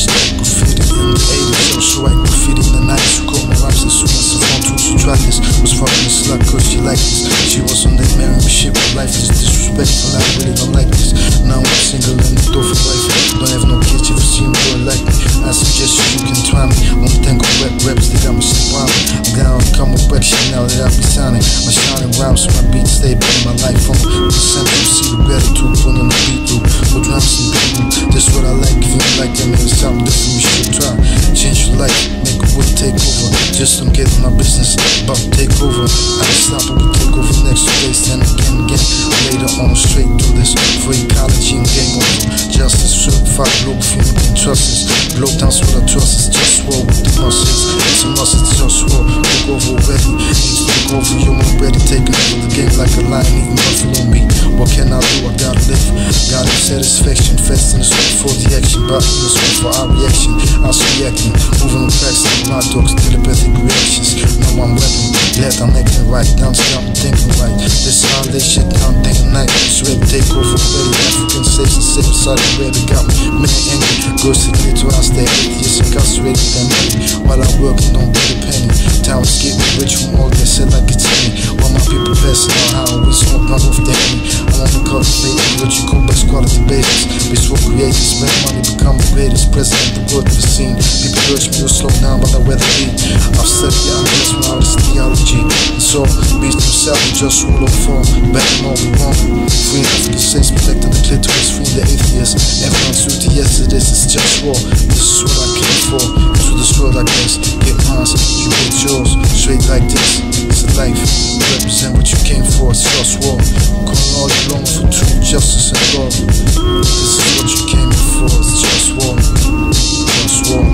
hashtag graffiti Hey, yo, so I graffiti in the night. You call my raps as soon as I found to to try this. Was fucking a slut cause she liked this. She was on that Me shit, but life is disrespectful. I really don't like this. Now I'm single and the door for life. Don't have no Just don't get in my business, about take over. I stop it, we take over next day, stand again, again. Later on, straight through this free ecology and game over. Justice, certified, global feeling, and trust us. Blow down, what I trust is just roll with the muscles. It's a muscle, just roll. Take over already, take over, you're already taking over the game like a lion, the action, but in the for our reaction. I was reacting, moving on tracks like my dogs, telepathic reactions. Now I'm rapping, glad I'm acting right, down to I'm thinking right. This all this shit down day and night. Sweat take over, ready. African and same side where they got me. Man angry, girls to clear to us, they atheists, incarcerated than me. While I'm working on get a penny. Time is getting rich from all that shit like it's me. While my people passing on how we smoke, not off the enemy. I wanna cultivate basis. Bitch, what creators, make money, become the greatest. President the world ever seen. People urge me to slow down, but I weather be. I've studied the all this theology. So, beast himself, just rule of form. On all we want. Free African states, protecting the clitoris, free the atheists. Everyone's the yes to this, it's just war. This is what I came for. To world, I guess. Get mine, you get yours. Straight like this, life. Represent what you came for, Just one, war. Calling all you long for truth, justice, and love. This is what you came for, just war. Just war.